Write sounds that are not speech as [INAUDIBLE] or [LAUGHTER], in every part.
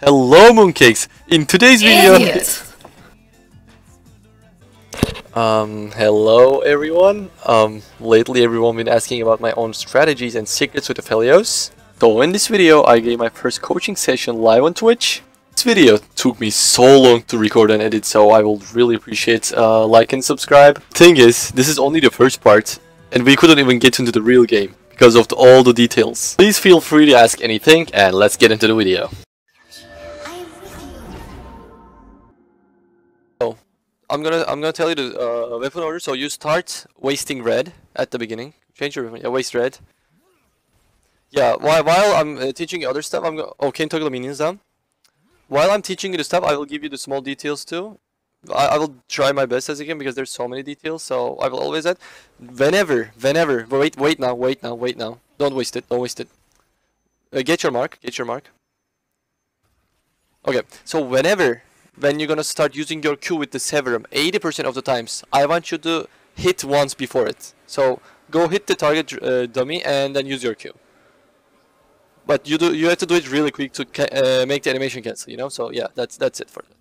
Hello Mooncakes! In today's video... Idiot. Um, hello everyone. Um, lately everyone been asking about my own strategies and secrets with Aphelios. So in this video I gave my first coaching session live on Twitch. This video took me so long to record and edit so I will really appreciate uh, like and subscribe. Thing is, this is only the first part and we couldn't even get into the real game because of the, all the details. Please feel free to ask anything and let's get into the video. I'm gonna I'm gonna tell you the uh, weapon order. So you start wasting red at the beginning. Change your weapon. Yeah, waste red. Yeah. While while I'm uh, teaching you other stuff, I'm gonna. Oh, can the minions down? While I'm teaching you the stuff, I will give you the small details too. I, I will try my best as I can because there's so many details. So I will always add. Whenever, whenever. Wait, wait now, wait now, wait now. Don't waste it. Don't waste it. Uh, get your mark. Get your mark. Okay. So whenever when you're gonna start using your Q with the Severum, 80% of the times, I want you to hit once before it. So go hit the target uh, dummy and then use your Q. But you do you have to do it really quick to uh, make the animation cancel, you know. So yeah, that's that's it for that.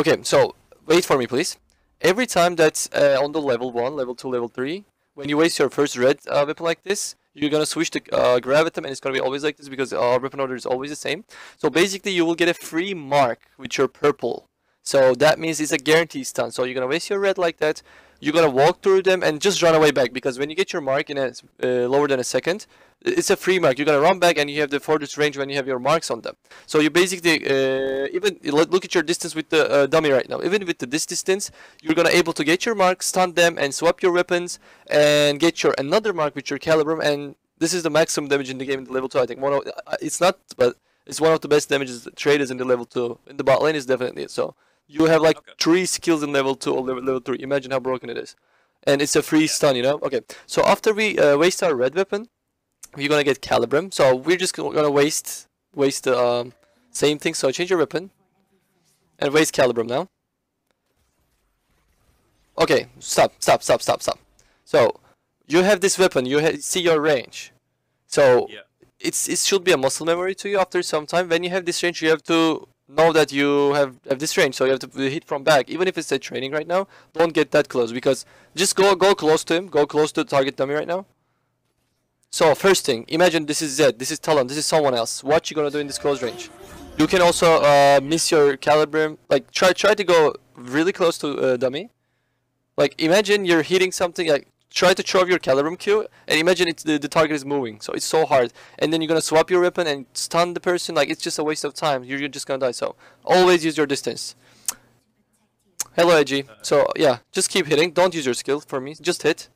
Okay, so wait for me, please. Every time that's uh, on the level one, level two, level three, when you waste your first red uh, weapon like this, you're gonna switch to uh, and it's gonna be always like this because our weapon order is always the same. So basically you will get a free mark with your purple. So that means it's a guarantee stun. So you're gonna waste your red like that, you're gonna walk through them and just run away back because when you get your mark in a uh, lower than a second, it's a free mark. You're gonna run back and you have the furthest range when you have your marks on them. So you basically uh, even look at your distance with the uh, dummy right now. Even with the, this distance, you're gonna able to get your mark, stun them, and swap your weapons and get your another mark with your calibrum. And this is the maximum damage in the game in the level two. I think one of it's not, but it's one of the best damages traders in the level two. In the bot lane is definitely it. So you have like Okay. three skills in level two or level, level three. Imagine how broken it is. And it's a free stun, you know? Okay, so after we uh, waste our red weapon, we're gonna get Calibrum. So we're just gonna waste waste the um, same thing. So change your weapon and waste Calibrum now. Okay, stop, stop, stop, stop, stop. So you have this weapon. You ha- see your range. So Yeah. it's it should be a muscle memory to you after some time. When you have this range, you have to know that you have, have this range, so you have to hit from back. Even if it's a training right now, don't get that close because just go go close to him. Go close to the target dummy right now. So first thing, imagine this is Zed, this is Talon, this is someone else. What you gonna do in this close range? You can also uh, miss your calibrum. Like try try to go really close to uh, dummy. Like imagine you're hitting something like try to throw your calibrum Q and imagine it's the, the target is moving. So it's so hard. And then you're gonna swap your weapon and stun the person. Like it's just a waste of time. You're, you're just gonna die. So always use your distance. Hello, Edgy. So yeah, just keep hitting. Don't use your skill for me. Just hit.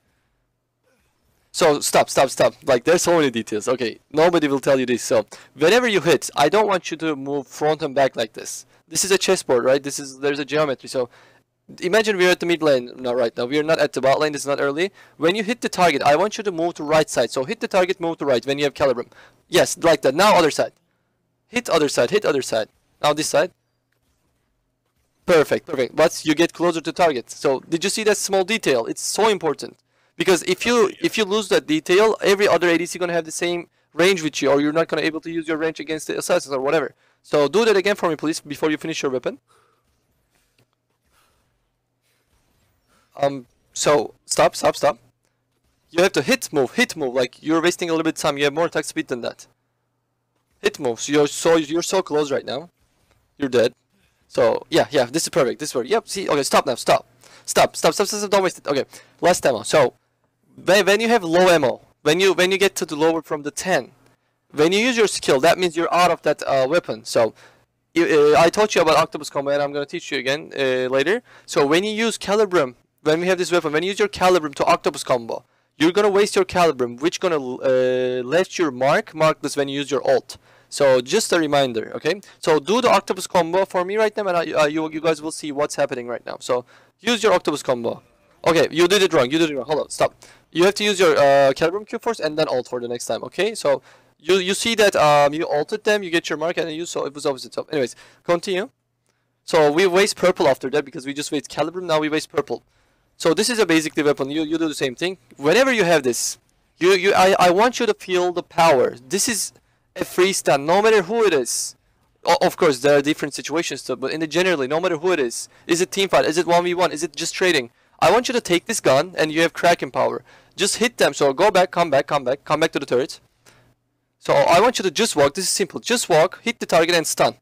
So stop, stop, stop. Like there's so many details. Okay, nobody will tell you this. So whenever you hit, I don't want you to move front and back like this. This is a chessboard, right? This is there's a geometry. So imagine we're at the mid lane now right now. We're not at the bot lane. This is not early. When you hit the target, I want you to move to right side. So hit the target, move to right when you have calibrum. Yes, like that. Now other side. Hit other side. Hit other side. Now this side. Perfect, perfect. But you get closer to target. So did you see that small detail? It's so important because if you if you lose that detail, every other ADC gonna have the same range with you, or you're not gonna able to use your range against the assassins or whatever. So do that again for me, please, before you finish your weapon. Um. So stop, stop, stop. You have to hit move, hit move. Like you're wasting a little bit of time. You have more attack speed than that. Hit move. So you're so you're so close right now. You're dead. So yeah, yeah, this is perfect. This is perfect. Yep. See, okay, stop now. Stop. Stop. Stop. Stop. Stop. stop don't waste it. Okay, last ammo. So when, you have low ammo, when you when you get to the lower from the 10, when you use your skill, that means you're out of that uh, weapon. So uh, I taught you about octopus combo, and I'm gonna teach you again uh, later. So when you use calibrum, when we have this weapon, when you use your calibrum to octopus combo, you're gonna waste your calibrum, which gonna uh, left your mark markless when you use your alt. So just a reminder, okay? So do the octopus combo for me right now, and I, uh, you you guys will see what's happening right now. So use your octopus combo. Okay, you did it wrong. You did it wrong. Hold on, stop. You have to use your uh, calibrum Q first and then alt for the next time. Okay, so you you see that um you altered them, you get your mark, and then you so it was opposite. So anyways, continue. So we waste purple after that because we just waste calibrum. Now we waste purple. So this is a basically weapon. You you do the same thing. Whenever you have this, you you I I want you to feel the power. This is a free stun, no matter who it is. O- Of course, there are different situations too, but in the generally, no matter who it is, is it team fight, is it 1v1, is it just trading? I want you to take this gun and you have Kraken power. Just hit them. So go back, come back, come back, come back to the turret. So I want you to just walk. This is simple. Just walk, hit the target and stun.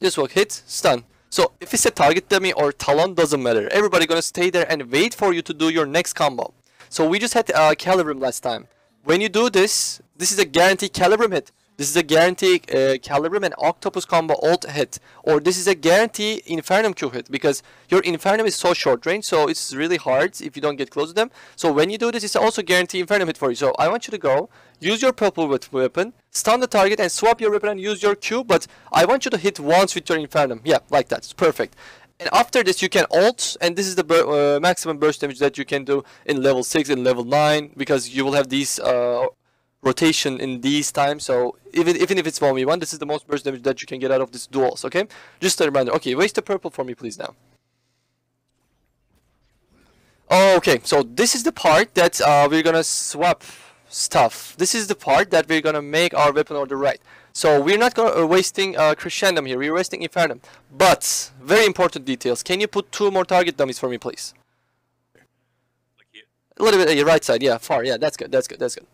Just walk, hit, stun. So if it's a target dummy or Talon, doesn't matter. Everybody gonna stay there and wait for you to do your next combo. So we just had uh, Calibrum last time. When you do this, this is a guaranteed Calibrum hit. This is a guarantee uh, and Octopus combo alt hit. Or this is a guarantee Infernum Q hit because your Infernum is so short range so it's really hard if you don't get close to them. So when you do this it's also guarantee Infernum hit for you. So I want you to go, use your purple weapon, stun the target and swap your weapon and use your Q but I want you to hit once with your Infernum. Yeah, like that. It's perfect. And after this you can alt, and this is the bur- uh, maximum burst damage that you can do in level 6 and level 9 because you will have these uh, rotation in these times. So even even if it's 1v1, this is the most burst damage that you can get out of this duels, okay? Just a reminder. Okay, waste the purple for me please now. Okay, so this is the part that uh, we're gonna swap stuff. This is the part that we're gonna make our weapon order right. So we're not gonna uh, wasting uh, crescendum here. We're wasting infernum. But very important details. Can you put two more target dummies for me, please? Like here. A little bit, uh, your right side, yeah, far, yeah, that's good, that's good, that's good.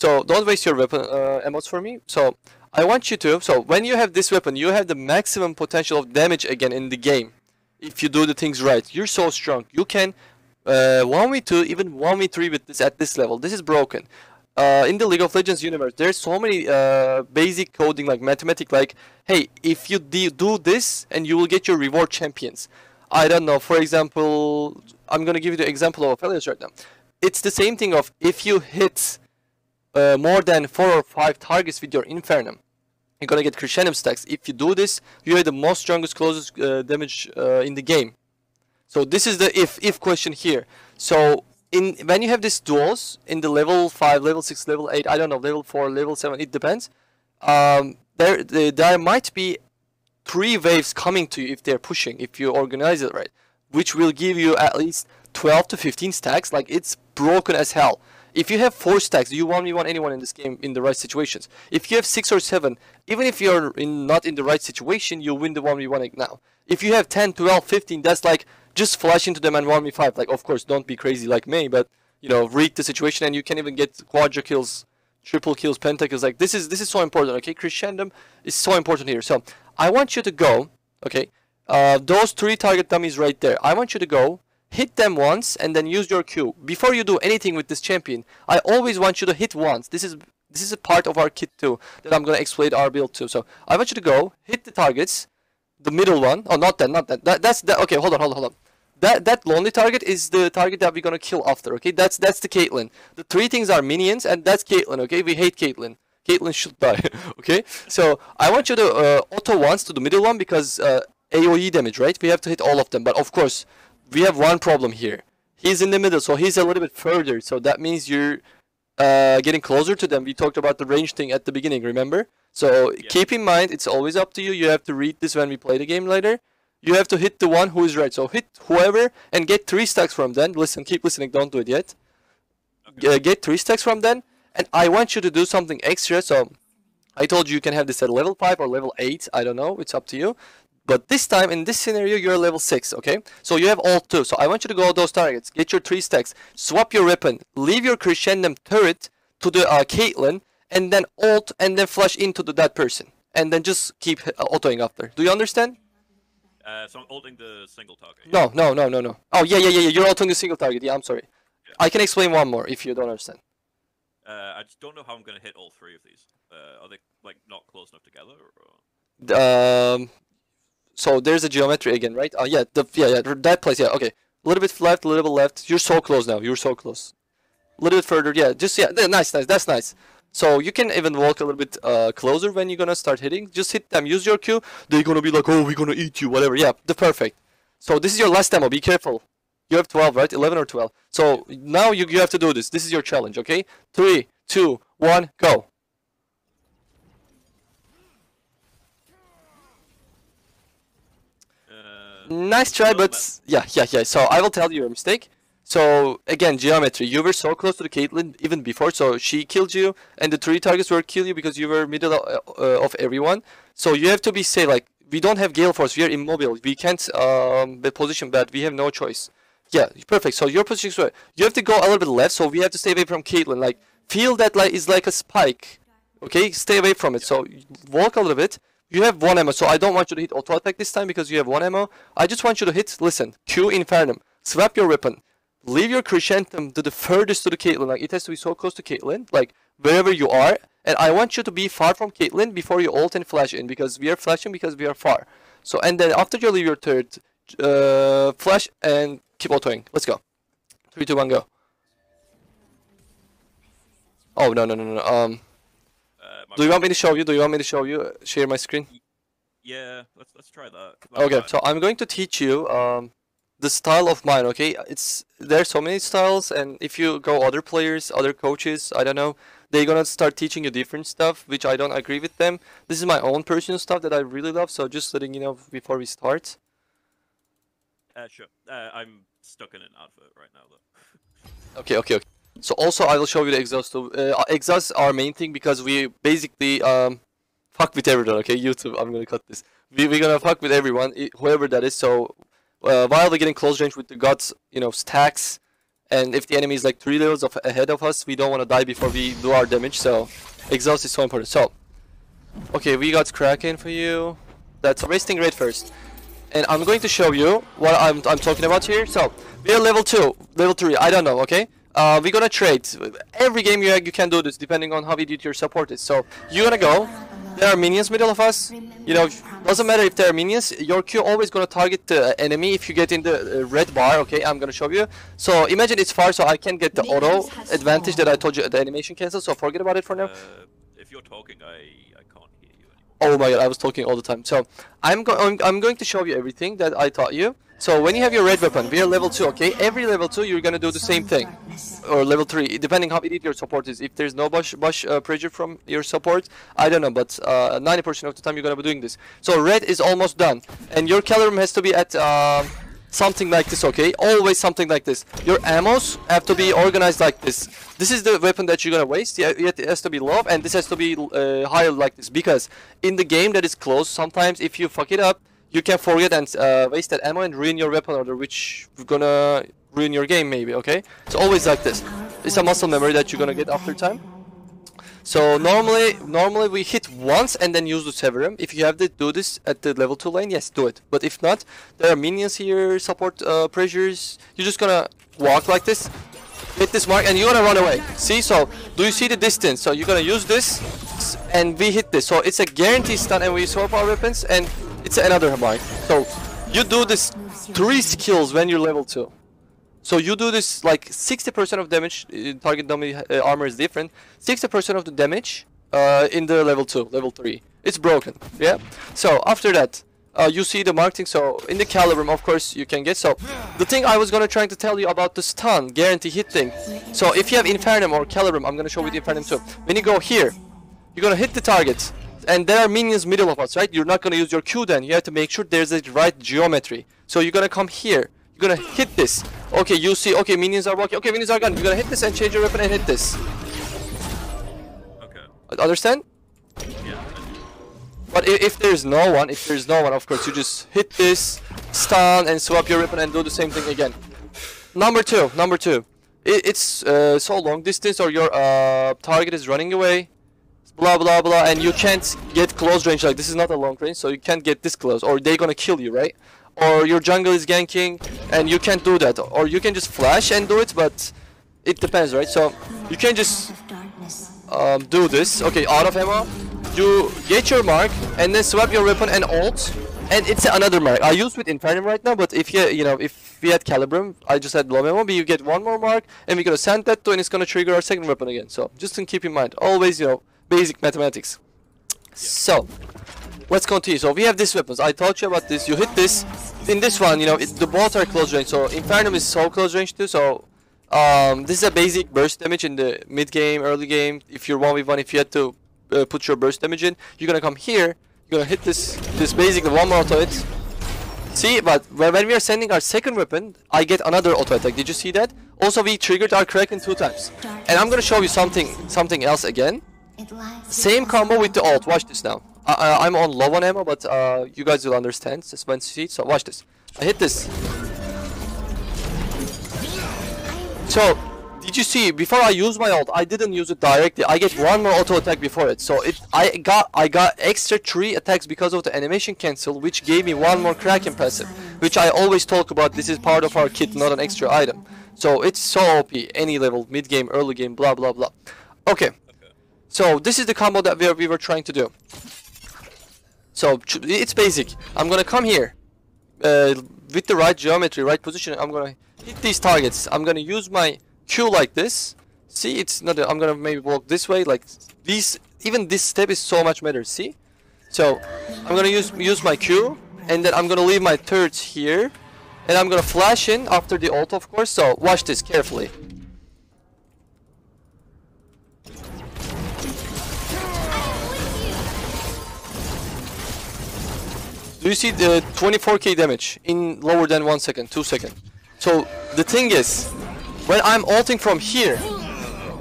So don't waste your weapon uh, emotes for me. So I want you to. So when you have this weapon, you have the maximum potential of damage again in the game. If you do the things right, you're so strong. You can uh, 1v2, even 1v3 with this at this level. This is broken. Uh, in the League of Legends universe, there's so many uh, basic coding like mathematic, like hey, if you do this, and you will get your reward champions. I don't know. For example, I'm gonna give you the example of Aphelios right now. It's the same thing of if you hit uh, more than four or five targets with your Infernum, you're gonna get Crescendum stacks. If you do this, you have the most strongest closest uh, damage uh, in the game. So this is the if if question here. So in when you have these duels in the level five, level six, level eight, I don't know, level four, level seven, it depends. Um, there there there might be three waves coming to you if they're pushing, if you organize it right, which will give you at least 12 to 15 stacks. Like it's broken as hell. If you have four stacks, you won't want anyone in this game in the right situations. If you have six or seven, even if you're in not in the right situation, you'll win the 1v1 now. If you have 10, 12, 15, that's like just flash into them and 1v5. Like, of course, don't be crazy like me, but you know, read the situation and you can even get quadra kills, triple kills, pentakills. Like this is this is so important. Okay, crescendum is so important here. So I want you to go. Okay, uh, those three target dummies right there. I want you to go hit them once and then use your Q. Before you do anything with this champion, I always want you to hit once. This is this is a part of our kit too that I'm gonna explain our build too. So I want you to go hit the targets, the middle one. Oh, not that, not that. that that's that. Okay, hold on, hold on, hold on. That that lonely target is the target that we're gonna kill after. Okay, that's that's the Caitlyn. The three things are minions, and that's Caitlyn. Okay, we hate Caitlyn. Caitlyn should [LAUGHS] die. [LAUGHS] okay, so I want you to uh, auto once to the middle one because uh, AOE damage, right? We have to hit all of them, but of course we have one problem here. He's in the middle, so he's a little bit further. So that means you're uh, getting closer to them. We talked about the range thing at the beginning, remember? So Yeah. keep in mind, it's always up to you. You have to read this when we play the game later. You have to hit the one who is right. So hit whoever and get three stacks from them. Listen, keep listening. Don't do it yet. Okay. Uh, get three stacks from them, and I want you to do something extra. So I told you you can have this at level five or level eight. I don't know. It's up to you. But this time in this scenario, you're level six. Okay. So you have all two. So I want you to go those targets. Get your three stacks. Swap your weapon. Leave your crescendum turret to the uh, Caitlyn, and then ult, and then flash into the, that person, and then just keep uh, autoing after. Do you understand? Uh, so I'm ulting the single target. yeah? No, no, no, no, no. Oh yeah, yeah, yeah. yeah. You're autoing the single target. Yeah, I'm sorry. Yeah. I can explain one more if you don't understand. Uh, I just don't know how I'm gonna hit all three of these. Uh, are they like not close enough together? Or... Um, so there's a geometry again, right? Uh, yeah, the yeah, yeah, that place, yeah. Okay, a little bit left, a little bit left. You're so close now. You're so close. A little bit further, yeah. Just yeah, nice, nice. That's nice. So you can even walk a little bit uh, closer when you're gonna start hitting. Just hit them. Use your Q. They're gonna be like, oh, we're gonna eat you, whatever. Yeah, the perfect. So this is your last demo. Be careful. You have 12, right? 11 or 12. So now you, you have to do this. This is your challenge, okay? Three, two, one, go. Uh, Nice try, but yeah, yeah, yeah. So I will tell you your mistake. So again, geometry. You were so close to the Caitlyn even before, so she killed you, and the three targets were kill you because you were middle of, uh, of everyone. So you have to be say like we don't have Gale Force. We are immobile. We can't um be position bad. We have no choice. Yeah, perfect. So your position is right. You have to go a little bit left. So we have to stay away from Caitlyn. Like feel that like is like a spike. Okay, stay away from it. So walk a little bit. You have one ammo, so I don't want you to hit auto attack this time because you have one ammo. I just want you to hit. Listen, Q Infernum. Swap your weapon leave your Crescendum to the furthest to the Caitlyn. Like it has to be so close to Caitlyn, like wherever you are. And I want you to be far from Caitlyn before you ult and flash in because we are flashing because we are far. So and then after you leave your third, uh, flash and keep autoing. Let's go. Three, two, one, go. Oh no no no no. Um, do you want me to show you? Do you want me to show you? uh, Share my screen. Yeah, let's let's try that. Okay, bad. so I'm going to teach you um, the style of mine. Okay, it's there's so many styles, and if you go other players, other coaches, I don't know, they're gonna start teaching you different stuff, which I don't agree with them. This is my own personal stuff that I really love. So just letting you know before we start. Uh, sure. Uh, I'm stuck in an advert right now though. [LAUGHS] Okay, okay, okay. So also I will show you the exhaust. too. Uh, main thing because we basically um, fuck with everyone. Okay, YouTube. I'm gonna cut this. We we gonna fuck with everyone, whoever that is. So uh, while we're getting close range with the gods, you know, stacks, and if the enemy is like three levels of ahead of us, we don't want to die before we do our damage. So exhaust is so important. So okay, we got Kraken for you. That's resting rate first and I'm going to show you what I'm, I'm talking about here. So we are level two, level three. I don't know. Okay. Uh, we're gonna trade. Every game you you can do this depending on how idiot your support is. So you're gonna go. There are minions middle of us. You know, doesn't matter if there are minions. Your Q always gonna target the enemy if you get in the uh, red bar. Okay, I'm gonna show you. So imagine it's far, so I can get the auto advantage that I told you. At the animation cancel. So forget about it for now. Uh, if you're talking, I I can't hear you anymore. Oh my god, I was talking all the time. So I'm, go- I'm I'm going to show you everything that I taught you. So when you have your red weapon, we are level two, okay? Every level two, you're gonna do the same thing, or level three, depending how idiot your support is. If there's no bush bush uh, pressure from your support, I don't know, but uh, 90% of the time you're gonna be doing this. So red is almost done, and your calorie has to be at um, something like this, okay? Always something like this. Your ammos have to be organized like this. This is the weapon that you're gonna waste. Yeah, it has to be low, and this has to be uh, higher like this. Because in the game that is close, sometimes if you fuck it up, you can forget and uh, waste that ammo and ruin your weapon order, which gonna ruin your game maybe. Okay? It's always like this. It's a muscle memory that you're gonna get after time. So normally, normally we hit once and then use the Severum. If you have to do this at the level 2 lane, yes, do it. But if not, there are minions here, support uh, pressures. You're just gonna walk like this, hit this mark, and you're gonna run away. See? So, do you see the distance? So you're gonna use this, and we hit this. So it's a guaranteed stun, and we swap our weapons, and it's another mark. So you do this three skills when you're level 2. So you do this like 60% of damage, uh, target dummy uh, armor is different. 60% of the damage uh, in the level 2, level 3. It's broken, yeah? So after that, uh, you see the marketing, so in the Calibrum of course you can get, so the thing I was gonna try to tell you about the stun, guarantee hit thing. So if you have Infernum or Calibrum, I'm gonna show you the Infernum too. When you go here, you're gonna hit the target, and there are minions middle of us, right? You're not gonna use your Q then. You have to make sure there's the right geometry. So you're gonna come here. You're gonna hit this. Okay, you see. Okay, minions are walking. Okay, minions are gone. You're gonna hit this and change your weapon and hit this. Okay. Understand? Yeah. But if there's no one, if there's no one, of course, you just hit this, stun, and swap your weapon and do the same thing again. Number two, number two. I it's uh, so long distance or your uh, target is running away, blah blah blah, and you can't get close range. Like this is not a long range, so you can't get this close, or they're gonna kill you, right? Or your jungle is ganking, and you can't do that. Or you can just flash and do it, but it depends, right? So you can just um, do this. Okay, out of ammo. You get your mark and then swap your weapon and ult, and it's another mark. I use with Infernum right now, but if you you know if we had Calibrum, I just had low ammo, but you get one more mark, and we're gonna send that to, and it's gonna trigger our second weapon again. So just to keep in mind, always you know basic mathematics. So let's continue. So we have these weapons. I told you about this. You hit this. In this one, you know, it, the both are close range. So Infernum is so close range too. So um, this is a basic burst damage in the mid game, early game. If you're one v one, if you had to uh, put your burst damage in, you're gonna come here. You're gonna hit this, this basically one more auto hit. See, but when when we are sending our second weapon, I get another auto attack. Did you see that? Also, we triggered our Kraken two times. And I'm gonna show you something, something else again. Same combo with the ult. Watch this now. I, I'm on low on ammo, but uh, you guys will understand. Just when you see. So watch this. I hit this. So, did you see? Before I use my ult, I didn't use it directly. I get one more auto attack before it. So it, I got, I got extra three attacks because of the animation cancel, which gave me one more Kraken passive, which I always talk about. This is part of our kit, not an extra item. So it's so OP, any level, mid game, early game, blah blah blah. Okay. So this is the combo that we, we were trying to do. So it's basic. I'm gonna come here uh, with the right geometry, right position. I'm gonna hit these targets. I'm gonna use my Q like this. See, it's not. i I'm gonna maybe walk this way. Like these, even this step is so much better. See? So I'm gonna use use my Q, and then I'm gonna leave my turrets here, and I'm gonna flash in after the ult, of course. So watch this carefully. Do you see the 24k damage in lower than 1 second, 2 second? So the thing is, when I'm ulting from here,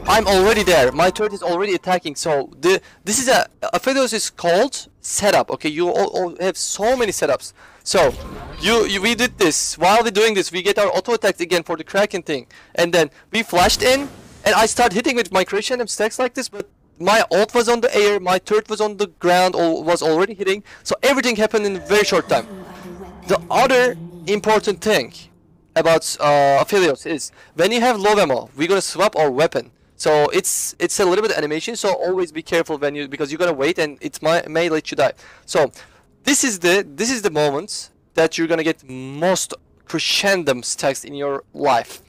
I'm already there. My turret is already attacking. So the this is a Aphelios is called setup. Okay, you all, all have so many setups. So you, you we did this. While we're doing this, we get our auto attacks again for the Kraken thing, and then we flashed in, and I start hitting with my Crescendum stacks like this, but my ult was on the air, my turret was on the ground, was already hitting. So everything happened in a very short time. The other important thing about uh, is when you have low ammo, we're gonna swap our weapon. So it's it's a little bit animation. So always be careful when you because you're gonna wait and it might may let you die. So this is the this is the moment that you're gonna get most crescendum stacks in your life.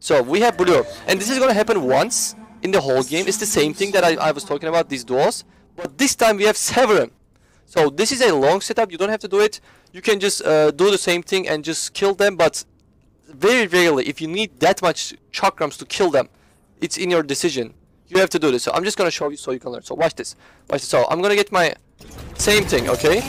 So we have blue, and this is gonna happen once in the whole game. It's the same thing that I, I was talking about these duels, but this time we have seven. So this is a long setup. You don't have to do it. You can just uh, do the same thing and just kill them. But very rarely, if you need that much chakrams to kill them, it's in your decision. You have to do this. So I'm just gonna show you so you can learn. So watch this. Watch this. So I'm gonna get my same thing. Okay.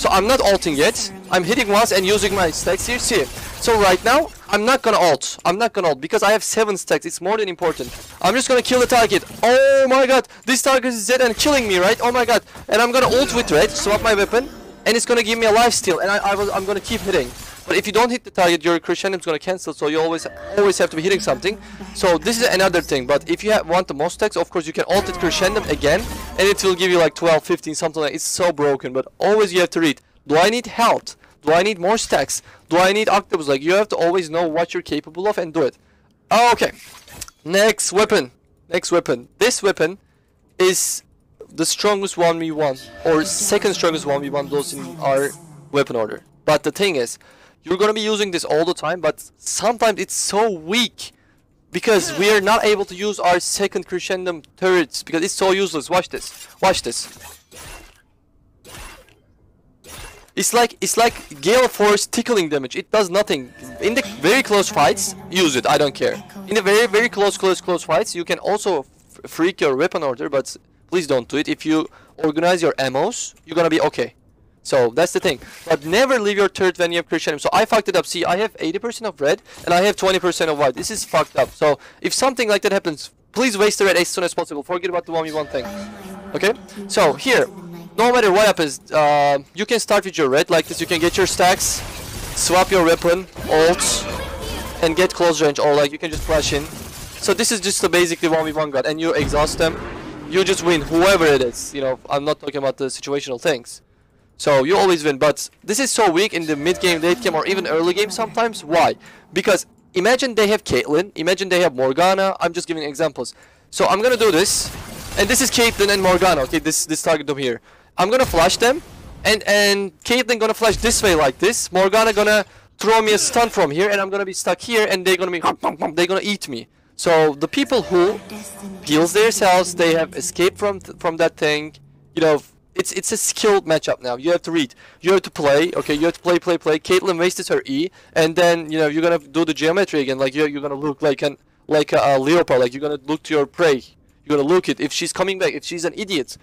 So I'm not ulting yet. I'm hitting once and using my stacks here. See. So right now, I'm not gonna ult. I'm not gonna ult because I have seven stacks. It's more than important. I'm just gonna kill the target. Oh my god, this target is dead and killing me, right? Oh my god. And I'm gonna ult with red, swap my weapon, and it's gonna give me a life steal. And I, I was, I'm gonna keep hitting. But if you don't hit the target, your crescendum is gonna cancel. So you always, always have to be hitting something. So this is another thing. But if you want the most stacks, of course you can alt it crescendum again, and it will give you like 12, 15, something like. It's so broken. But always you have to read. Do I need health? Do I need more stacks? Do I need octopus? Like you have to always know what you're capable of and do it. Oh, okay. Next weapon. Next weapon. This weapon is the strongest 1v1 or second strongest 1v1 those in our weapon order. But the thing is, you're gonna be using this all the time, but sometimes it's so weak because we are not able to use our second crescendum turrets because it's so useless. Watch this. Watch this. It's like it's like Gale Force tickling damage. It does nothing. In the very close fights, use it. I don't care. In the very very close close close fights, you can also freak your weapon order, but please don't do it. If you organize your ammos, you're gonna be okay. So that's the thing. But never leave your turret when you have Crescendum. So I fucked it up. See, I have 80% of red and I have 20% of white. This is fucked up. So if something like that happens, please waste the red as soon as possible. Forget about the 1v1 thing. Okay? So here, no matter what happens, uh, you can start with your red like this. You can get your stacks, swap your weapon, ult, and get close range. Or like you can just flash in. So this is just the basically 1v1 god. And you exhaust them. You just win, whoever it is. You know, I'm not talking about the situational things. So you always win, but this is so weak in the mid game, late game, or even early game sometimes. Why? Because imagine they have Caitlyn, imagine they have Morgana. I'm just giving examples. So I'm gonna do this, and this is Caitlyn and Morgana. Okay, this this target over here. I'm gonna flash them, and and Caitlyn gonna flash this way like this. Morgana gonna throw me a stun from here, and I'm gonna be stuck here, and they're gonna be they're gonna eat me. So the people who heals themselves, they have escaped from th from that thing. You know, it's it's a skilled matchup now. You have to read. You have to play. Okay, you have to play, play, play. Caitlyn wasted her E, and then you know you're gonna do the geometry again. Like you're you're gonna look like an like a, a leopard. Like you're gonna look to your prey. You're gonna look it. If she's coming back, if she's an idiot,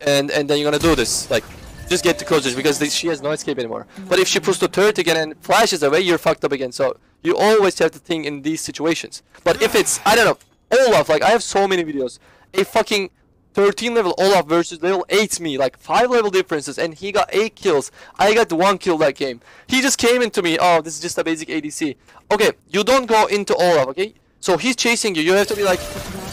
and and then you're gonna do this. Like just get the closers because they, she has no escape anymore. But if she puts the turret again and flashes away, you're fucked up again. So you always have to think in these situations. But if it's, I don't know, Olaf, like I have so many videos, a fucking 13 level Olaf versus level 8 me, like 5 level differences, and he got 8 kills. I got 1 kill that game. He just came into me, oh, this is just a basic ADC. Okay, you don't go into Olaf, okay? So he's chasing you, you have to be like,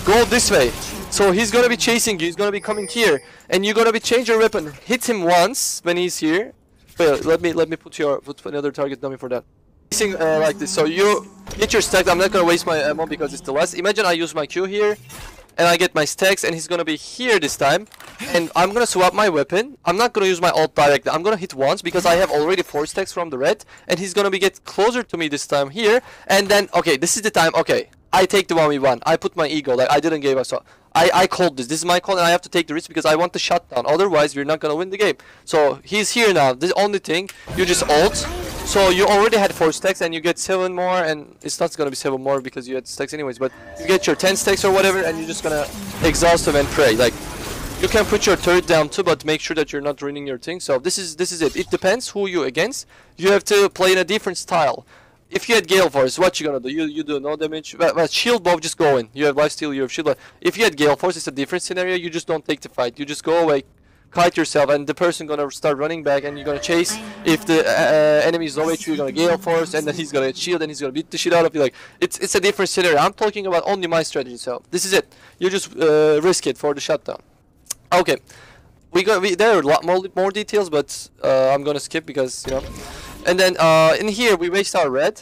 go this way. So he's gonna be chasing you, he's gonna be coming here, and you're gonna be change your weapon, hit him once when he's here. Wait, let me let me put your put another target dummy for that. Chasing uh, like this, so you get your stack. I'm not gonna waste my ammo because it's the last. Imagine I use my Q here, and I get my stacks, and he's gonna be here this time, and I'm gonna swap my weapon. I'm not gonna use my ult directly. I'm gonna hit once because I have already four stacks from the red, and he's gonna be get closer to me this time here, and then okay, this is the time. Okay, I take the 1v1. I put my ego, like I didn't give up. So I, I called this. This is my call and I have to take the risk because I want the shutdown. Otherwise, we're not gonna win the game. So he's here now. The only thing, you just ult. So you already had 4 stacks and you get 7 more and it's not gonna be 7 more because you had stacks anyways. But you get your 10 stacks or whatever and you're just gonna exhaust them and pray. Like, you can put your turret down too, but make sure that you're not ruining your thing. So this is this is it. It depends who you against. You have to play in a different style if you had Gale Force, what you gonna do? You you do no damage. But, but shield buff, just go in. You have lifesteal, you have shield. buff. If you had Gale Force, it's a different scenario. You just don't take the fight. You just go away, kite yourself, and the person gonna start running back, and you're gonna chase. If the uh, uh enemy is low HP, you're gonna Gale Force, and then he's gonna shield, and he's gonna beat the shit out of you. Like it's it's a different scenario. I'm talking about only my strategy. So this is it. You just uh, risk it for the shutdown. Okay. We got we, there are a lot more more details, but uh, I'm gonna skip because you know. And then uh, in here we waste our red.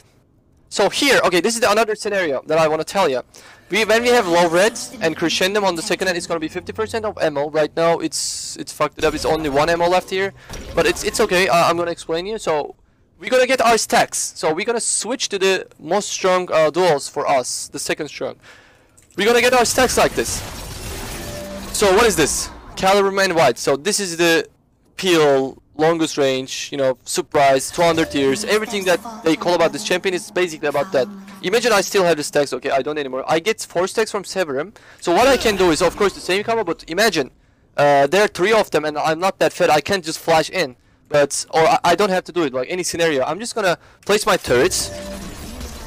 So here, okay, this is the another scenario that I want to tell you. We, when we have low reds and crescendo on the second end, it's gonna be 50% of ammo. Right now, it's it's fucked up. It's only one ammo left here, but it's it's okay. I'm gonna explain you. So we're gonna get our stacks. So we're gonna switch to the most strong uh, duels for us, the second strong. We're gonna get our stacks like this. So what is this? Caliber Man White. So this is the peel longest range, you know, surprise, 200 tiers, everything that they call about this champion is basically about that. Imagine I still have the stacks, okay, I don't anymore. I get 4 stacks from Severum, so what I can do is, of course, the same combo, but imagine, uh, there are 3 of them and I'm not that fed, I can't just flash in. But, or I, don't have to do it, like any scenario. I'm just gonna place my turrets.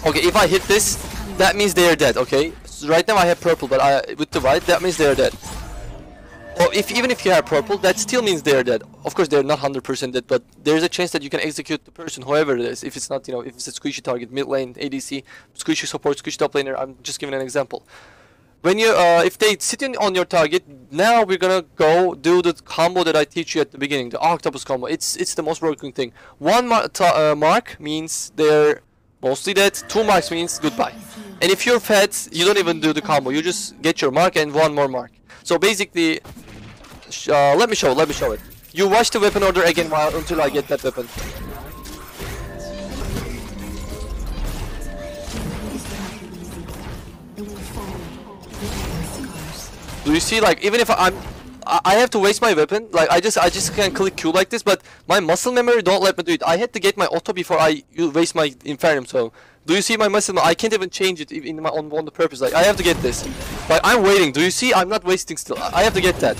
Okay, if I hit this, that means they are dead, okay? So right now I have purple, but I, with the white, that means they are dead. Or if even if you have purple, that still means they're dead. Of course, they're not 100% dead, but there's a chance that you can execute the person, whoever it is. If it's not, you know, if it's a squishy target, mid lane, ADC, squishy support, squishy top laner. I'm just giving an example. When you, uh, if they sit in on your target, now we're gonna go do the combo that I teach you at the beginning, the octopus combo. It's it's the most broken thing. One mar uh, mark means they're mostly dead. Two marks means goodbye. And if you're fed, you don't even do the combo. You just get your mark and one more mark. So basically, uh, let me show it, let me show it. You watch the weapon order again while until I get that weapon. Do you see like even if I'm I have to waste my weapon like I just I just can't click Q like this but my muscle memory don't let me do it I had to get my auto before I waste my infernum so do you see my muscle I can't even change it in my on, on the purpose like I have to get this like I'm waiting do you see I'm not wasting still I have to get that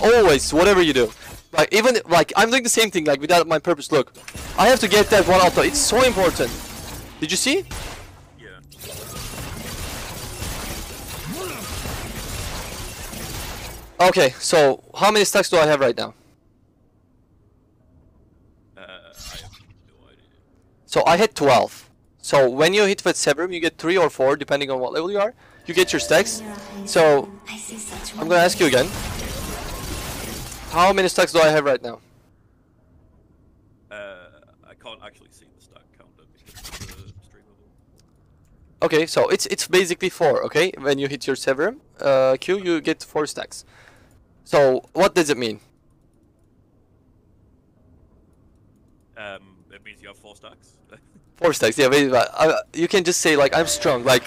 Always, whatever you do. Like, even, like, I'm doing the same thing, like, without my purpose. Look, I have to get that one auto. It's so important. Did you see? Yeah. Okay, so, how many stacks do I have right now? Uh, I have no. So, I hit 12. So, when you hit with Severum, you get 3 or 4, depending on what level you are. You get your stacks. So, I'm gonna ask you again. How many stacks do I have right now? Uh, I can't actually see the stack counter because of the stream level. Okay, so it's it's basically four. Okay, when you hit your Severum uh, Q, you get four stacks. So what does it mean? Um, it means you have four stacks. [LAUGHS] Four stacks, yeah. But, uh, you can just say like I'm strong. Like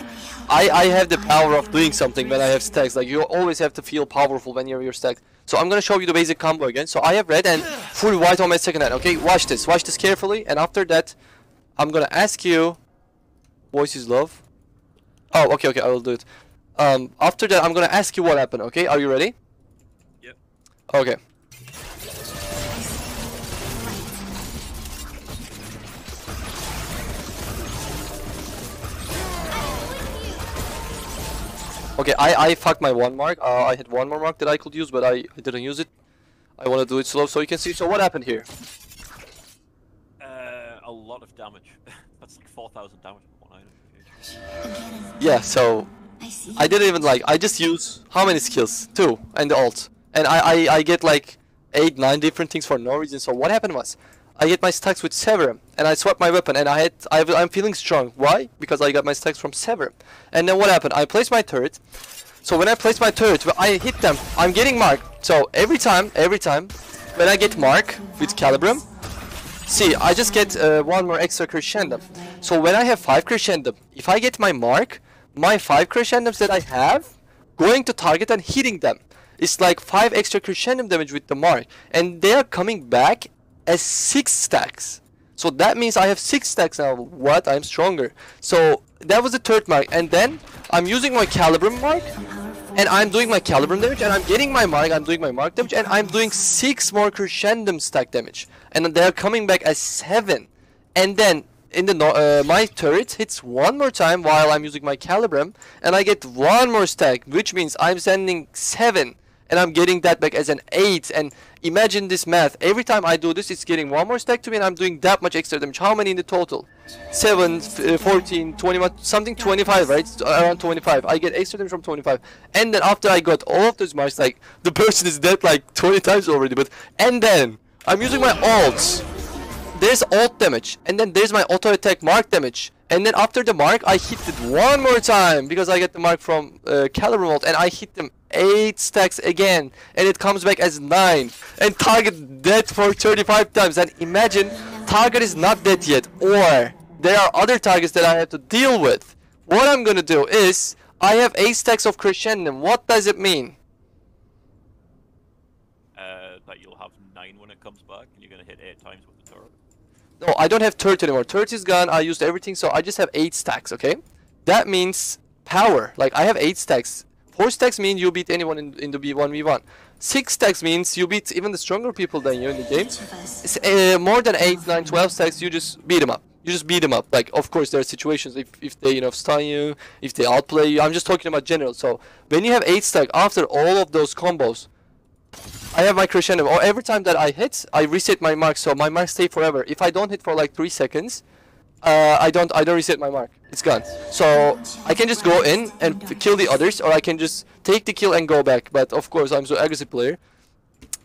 I I have the power of doing something when I have stacks. Like you always have to feel powerful when you're your stack. So I'm gonna show you the basic combo again. So I have red and full white on my second hand. Okay, watch this. Watch this carefully. And after that, I'm gonna ask you. Voice is love. Oh, okay, okay. I will do it. Um, after that, I'm gonna ask you what happened. Okay, are you ready? Yep. Okay. Okay, I, I fucked my one mark. Uh, I had one more mark that I could use, but I, I didn't use it. I want to do it slow so you can see. So what happened here? Uh, a lot of damage. [LAUGHS] That's like 4,000 damage on one item. Yeah, so I didn't even like. I just use how many skills? Two and the alt, and I I, I get like eight nine different things for no reason. So what happened was, I get my stacks with Severum, and I swap my weapon, and I had I, I'm feeling strong. Why? Because I got my stacks from Severum. And then what happened? I placed my turret. So when I place my turret, I hit them. I'm getting marked. So every time, every time, when I get mark with Calibrum, see, I just get uh, one more extra crescendo. So when I have five crescendo, if I get my mark, my five crescendos that I have, going to target and hitting them. It's like five extra crescendo damage with the mark, and they are coming back as six stacks. So that means I have six stacks now. What? I'm stronger. So that was the third mark, and then I'm using my Calibrum mark, and I'm doing my Calibrum damage, and I'm getting my mark, I'm doing my mark damage, and I'm doing six more crescendum stack damage. And they're coming back as seven. And then in the no uh, my turret hits one more time while I'm using my Calibrum, and I get one more stack, which means I'm sending seven, and I'm getting that back as an eight. And imagine this math. Every time I do this, it's getting one more stack to me, and I'm doing that much extra damage. How many in the total? 7, uh, 14, 21, something 25, right? Around 25. I get extra damage from 25. And then after I got all of those marks, like, the [LAUGHS] person is dead like 20 times already, but, and then, I'm using my ults. There's alt damage, and then there's my auto attack mark damage. And then after the mark, I hit it one more time, because I get the mark from uh, Calibrum ult, and I hit them 8 stacks again, and it comes back as 9. And target dead for 35 times, and imagine, target is not dead yet, or there are other targets that I have to deal with. What I'm gonna do is, I have 8 stacks of Crescendum. What does it mean? Uh, that you'll have 9 when it comes back, and you're gonna hit 8 times with the turret. No, I don't have turret anymore. Turret is gone. I used everything, so I just have 8 stacks, okay? That means power. Like, I have 8 stacks. 4 stacks mean you beat anyone in, in the B1v1. 6 stacks means you beat even the stronger people than you in the game. It's, uh, more than 8, 9, 12 stacks, you just beat them up. You just beat them up. Like, of course, there are situations if, if they, you know, stun you, if they outplay you. I'm just talking about general. So, when you have 8 stack, after all of those combos, I have my crescendo. Or every time that I hit, I reset my mark, so my mark stay forever. If I don't hit for like three seconds, uh, I don't I don't reset my mark. It's gone. So I can just go in and kill the others, or I can just take the kill and go back. But of course, I'm so aggressive player,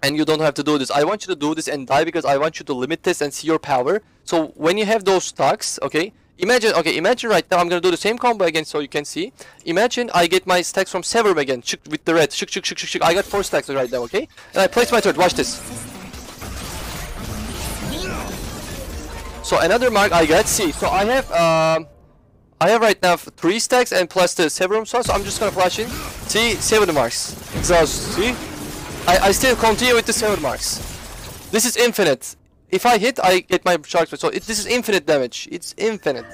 and you don't have to do this. I want you to do this and die because I want you to limit this and see your power. So when you have those stacks, okay. Imagine, okay, imagine right now I'm gonna do the same combo again so you can see. Imagine I get my stacks from Severum again, with the red, shuk, shuk, shuk, shuk, shuk. I got four stacks right now, okay? And I place my third, watch this. So another mark I got, see, so I have, um, I have right now three stacks and plus the Severum so I'm just gonna flash in. See, seven marks. So, see? I, I still continue with the seven marks. This is infinite. If I hit, I get my sharks. So it, this is infinite damage. It's infinite.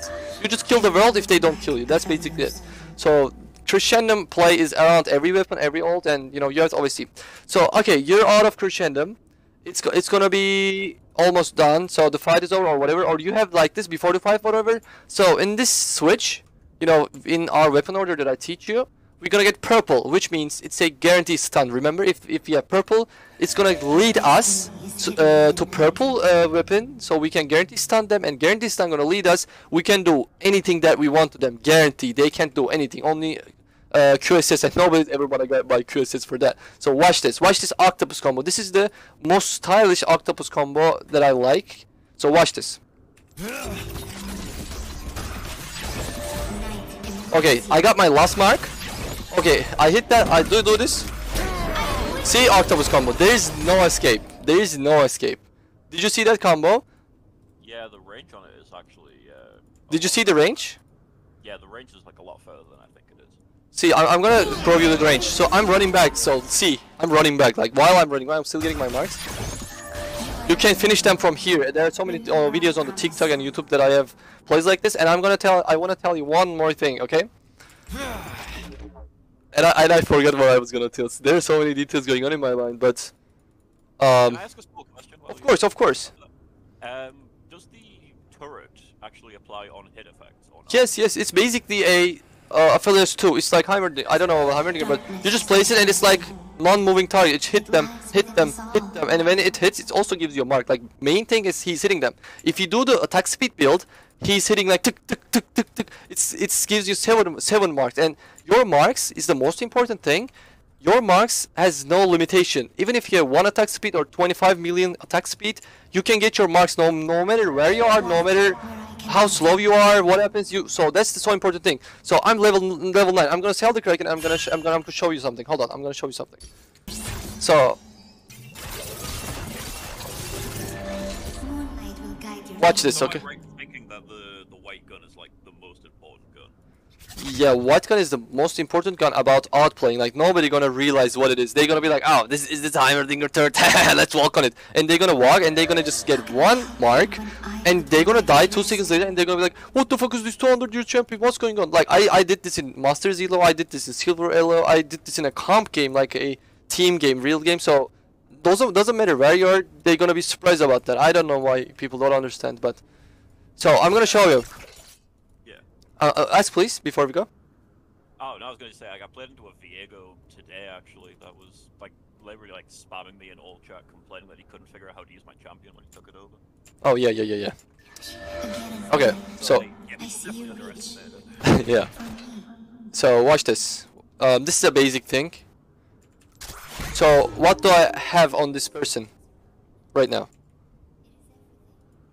You just kill the world if they don't kill you. That's basically it. So crescendum play is around every weapon, every ult, and you know you have to always see. So okay, you're out of crescendum. It's it's gonna be almost done. So the fight is over or whatever. Or you have like this before the fight, whatever. So in this switch, you know, in our weapon order that I teach you, we're gonna get purple, which means it's a guaranteed stun. Remember, if if you have purple, it's gonna lead us to, uh, to purple uh, weapon, so we can guarantee stun them, and guarantee stun gonna lead us. We can do anything that we want to them. Guarantee they can't do anything. Only uh, QSS, and nobody's ever gonna get by QSS for that. So watch this. Watch this octopus combo. This is the most stylish octopus combo that I like. So watch this. Okay, I got my last mark. Okay, I hit that. I do do this. See octopus combo. There is no escape. There is no escape. Did you see that combo? Yeah, the range on it is actually. Uh, Did you see the range? Yeah, the range is like a lot further than I think it is. See, I- I'm gonna prove you the range. So I'm running back. So see, I'm running back. Like while I'm running, I'm still getting my marks. You can finish them from here. There are so many uh, videos on the TikTok and YouTube that I have plays like this, and I'm gonna tell. I wanna tell you one more thing, okay? And I, and I forgot what I was gonna tell. There are so many details going on in my mind, but um, Can I ask a small question? of course, of course. Um, does the turret actually apply on hit effects or not? Yes, yes. It's basically a uh, Aphelios 2. It's like Heimerdinger. I don't know Heimerdinger, but you just place it and it's like non-moving target. It hit them, hit them, hit them, and when it hits, it also gives you a mark. Like main thing is he's hitting them. If you do the attack speed build, he's hitting like tick tick tick tick tick. It's it gives you seven seven marks, and your marks is the most important thing. Your marks has no limitation. Even if you have one attack speed or 25 million attack speed, you can get your marks no no matter where you are, no matter how slow you are, what happens. You so that's the so important thing. So I'm level level nine. I'm gonna sell the Kraken. I'm gonna sh I'm gonna show you something. Hold on, I'm gonna show you something. So watch this, okay? I'm right in thinking that the the white gun is like the most important gun. Yeah, what gun is the most important gun about outplaying? Like nobody gonna realize what it is. They're gonna be like, oh, this is the timer dinger third. [LAUGHS] Let's walk on it, and they're gonna walk and they're gonna just get one mark, and they're gonna die two seconds later, and they're gonna be like, what the fuck is this 200 year champion? What's going on? Like I I did this in Masters Elo, I did this in Silver Elo, I did this in a comp game, like a team game, real game. So doesn't doesn't matter where you are, they're gonna be surprised about that. I don't know why people don't understand, but so I'm gonna show you. Yeah. Uh, uh, ask please before we go. Oh, no, I was going to say, like, I played into a Viego today, actually. That was, like, literally, like, spamming me in all chat, complaining that he couldn't figure out how to use my champion when he took it over. Oh yeah yeah yeah yeah. Okay, so Like, yeah, I he's see definitely you underestimated. [LAUGHS] [LAUGHS] yeah. So watch this. Um, this is a basic thing. So what do I have on this person right now?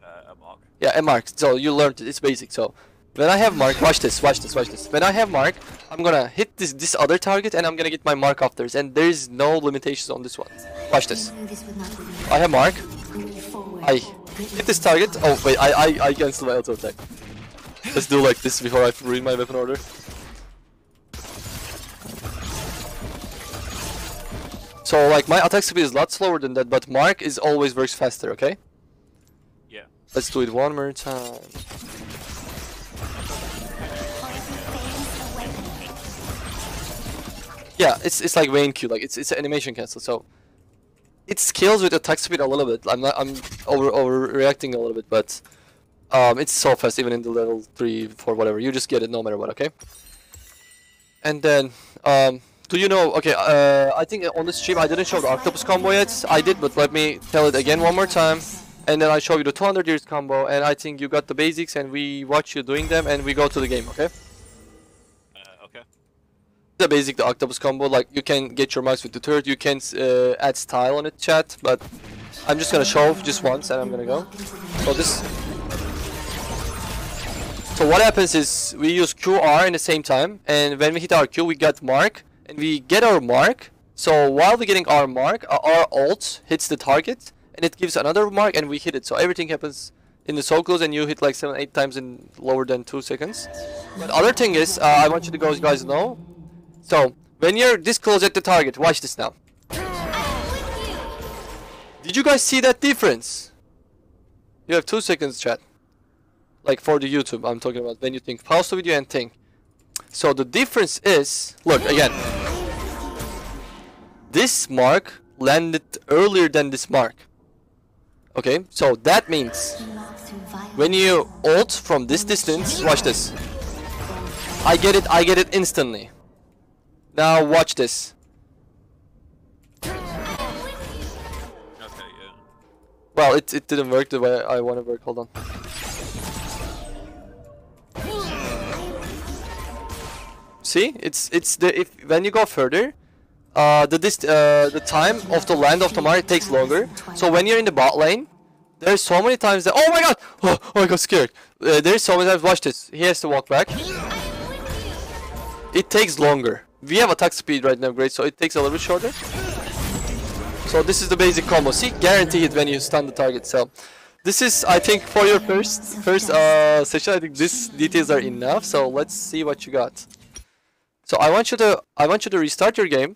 Uh, a mark. Yeah, a mark. So you learned it. It's basic. So when I have mark, watch this, watch this, watch this. When I have mark, I'm gonna hit this this other target and I'm gonna get my mark after. And there is no limitations on this one. Watch this. knew this would not be I have mark. I hit this target. Oh wait, I I I cancel my auto attack. Let's do like this before I ruin my weapon order. So like my attack speed is a lot slower than that, but mark is always works faster. Okay. Yeah. Let's do it one more time. Yeah, it's it's like Vayne Q, like it's it's an animation cancel, so it scales with attack speed a little bit. I'm not I'm over overreacting a little bit, but um, it's so fast even in the level three, four, whatever. You just get it no matter what, okay? And then um, do you know? Okay, uh, I think on the stream I didn't show the octopus combo yet. I did, but let me tell it again one more time. And then I show you the 200 years combo, and I think you got the basics, and we watch you doing them, and we go to the game, okay? The basic the octopus combo like you can get your marks with the turret you can uh, add style on it chat but i'm just gonna show just once and i'm gonna go. So this so what happens is we use qr in the same time and when we hit our q we get mark and we get our mark. So while we're getting our mark our alt hits the target and it gives another mark and we hit it. So everything happens in the so close and you hit like seven eight times in lower than two seconds. But other thing is, uh, I want you to guys know. So when you're this close at the target, watch this now. Did you guys see that difference? You have two seconds, chat. Like for the YouTube, I'm talking about when you think. Pause the video and think. So the difference is, look again. This mark landed earlier than this mark. Okay, so that means when you ult from this distance, watch this. I get it, I get it instantly. Now watch this. Okay, yeah. Well, it, it didn't work the way I want to work. Hold on. See, it's it's the if when you go further, uh, the dist uh, the time of the land of Mara takes longer. So when you're in the bot lane, there's so many times that oh my god, oh, [GASPS] oh I got scared. Uh, there's so many times. Watch this. He has to walk back. It takes longer. We have attack speed right now, great. So it takes a little bit shorter. So this is the basic combo. See, guarantee it when you stun the target. So this is, I think, for your first first uh, session. I think these details are enough. So let's see what you got. So I want you to I want you to restart your game.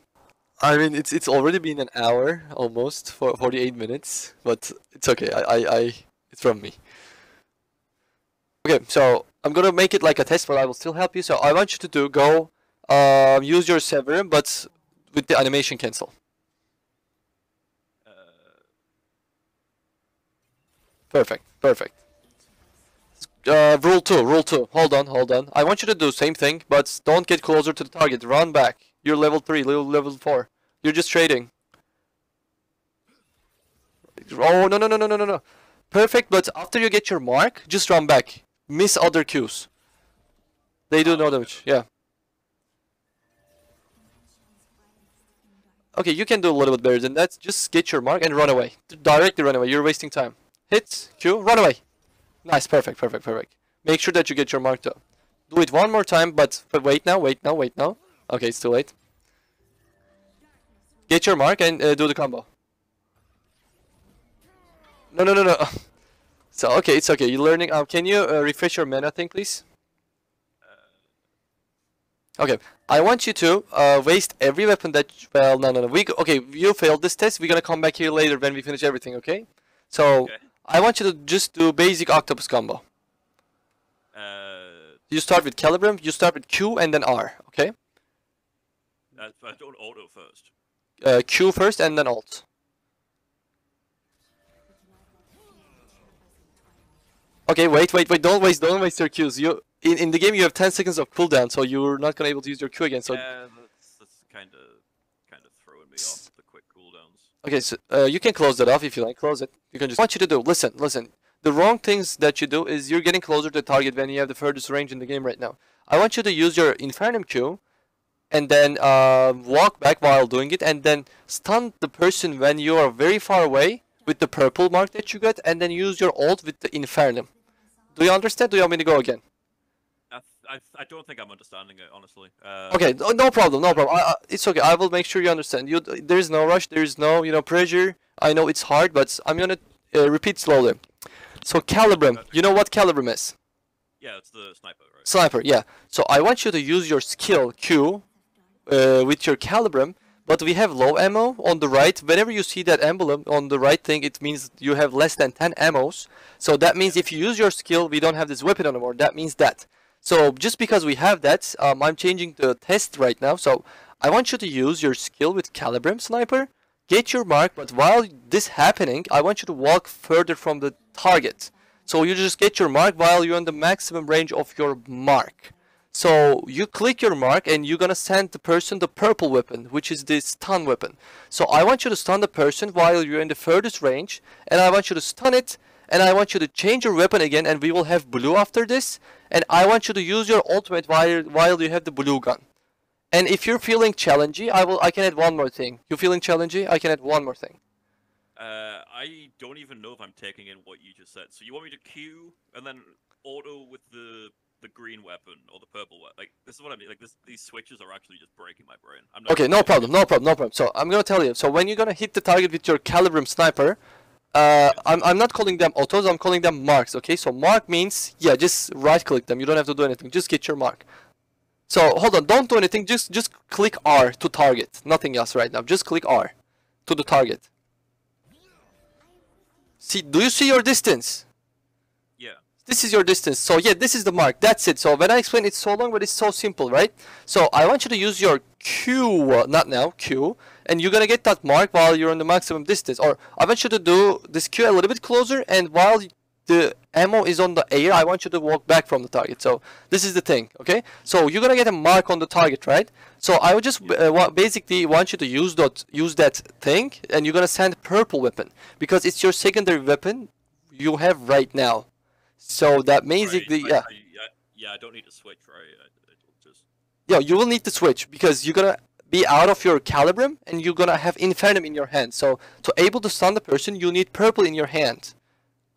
I mean, it's it's already been an hour almost for 48 minutes, but it's okay. I I, I it's from me. Okay, so I'm gonna make it like a test, but I will still help you. So I want you to do go um, use your Severum, but with the animation cancel. Uh, Perfect, perfect. uh, rule two, rule two. Hold on, hold on. I want you to do the same thing, but don't get closer to the target. Run back. You're level three, level level four. You're just trading. Oh no no no no no no no. Perfect, but after you get your mark, just run back. Miss other cues. They do no damage. Yeah. Okay, you can do a little bit better than that. Just get your mark and run away. Directly run away. You're wasting time. Hit, Q, run away. Nice, perfect, perfect, perfect. Make sure that you get your mark though. Do it one more time, but, but wait now, wait now, wait now. Okay, it's too late. Get your mark and uh, do the combo. No, no, no, no. [LAUGHS] So, okay, it's okay. You're learning. Um, can you uh, refresh your mana thing, please? Okay, I want you to uh, waste every weapon that. Well, no, no, no. We okay. You failed this test. We're gonna come back here later when we finish everything. Okay. So Okay. I want you to just do basic octopus combo. Uh, You start with Calibrum. You start with Q and then R. Okay. uh, I don't auto first. Uh, Q first and then Alt. Okay, wait, wait, wait! Don't waste, don't waste your Qs. You in, in the game you have 10 seconds of cooldown, so you're not gonna be able to use your Q again. So yeah, that's that's kind of kind of throwing me off the quick cooldowns. Okay, so uh, you can close that off if you like. Close it. You can just. I want you to do. Listen, listen. The wrong things that you do is you're getting closer to the target when you have the furthest range in the game right now. I want you to use your Infernum Q, and then uh, walk back while doing it, and then stun the person when you are very far away with the purple mark that you got, and then use your ult with the Infernum. Do you understand? Do you want me to go again? I, I, don't think I'm understanding it honestly. Uh, Okay, no, no problem, no problem. I, I, it's okay. I will make sure you understand. You, there is no rush. There is no, you know, pressure. I know it's hard, but I'm gonna uh, repeat slowly. So Calibrum, you know what Calibrum is? Yeah, it's the sniper, right? Sniper, yeah. So I want you to use your skill Q uh, with your Calibrum, but we have low ammo on the right. Whenever you see that emblem on the right thing, it means you have less than 10 ammos. So that means if you use your skill, we don't have this weapon anymore. That means that. So just because we have that, um, I'm changing the test right now. So I want you to use your skill with Calibrum Sniper, get your mark, but while this happening, I want you to walk further from the target. So you just get your mark while you're in the maximum range of your mark. So you click your mark and you're gonna send the person the purple weapon, which is the stun weapon. So I want you to stun the person while you're in the furthest range, and I want you to stun it, and I want you to change your weapon again, and we will have blue after this. And I want you to use your ultimate while while you have the blue gun. And if you're feeling challenging, I will I can add one more thing. You're feeling challenging? I can add one more thing. Uh, I don't even know if I'm taking in what you just said. So you want me to Q and then auto with the the green weapon or the purple weapon? Like this is what I mean. Like this, these switches are actually just breaking my brain. I'm not Okay, no problem, no problem, no problem. So I'm gonna tell you. So when you're gonna hit the target with your Calibrum sniper, uh, I'm I'm not calling them autos. I'm calling them marks. Okay, so mark means yeah, just right click them. You don't have to do anything. Just get your mark. So hold on, don't do anything. Just just click R to target. Nothing else right now. Just click R to the target. See, do you see your distance? Yeah. This is your distance. So yeah, this is the mark. That's it. So when I explain, it's so long, but it's so simple, right? So I want you to use your Q, uh, not now, Q, and you're gonna get that mark while you're on the maximum distance. Or I want you to do this Q a little bit closer, and while the ammo is on the air, I want you to walk back from the target. So this is the thing, okay? So you're gonna get a mark on the target, right? So I would just uh, basically want you to use that use that thing, and you're gonna send purple weapon because it's your secondary weapon you have right now. So that basically, right, yeah, I, I, yeah, I don't need to switch, right? I, I just yeah, you will need to switch because you're gonna be out of your calibrum and you're gonna have infernum in your hand. So to able to stun the person, you need purple in your hand.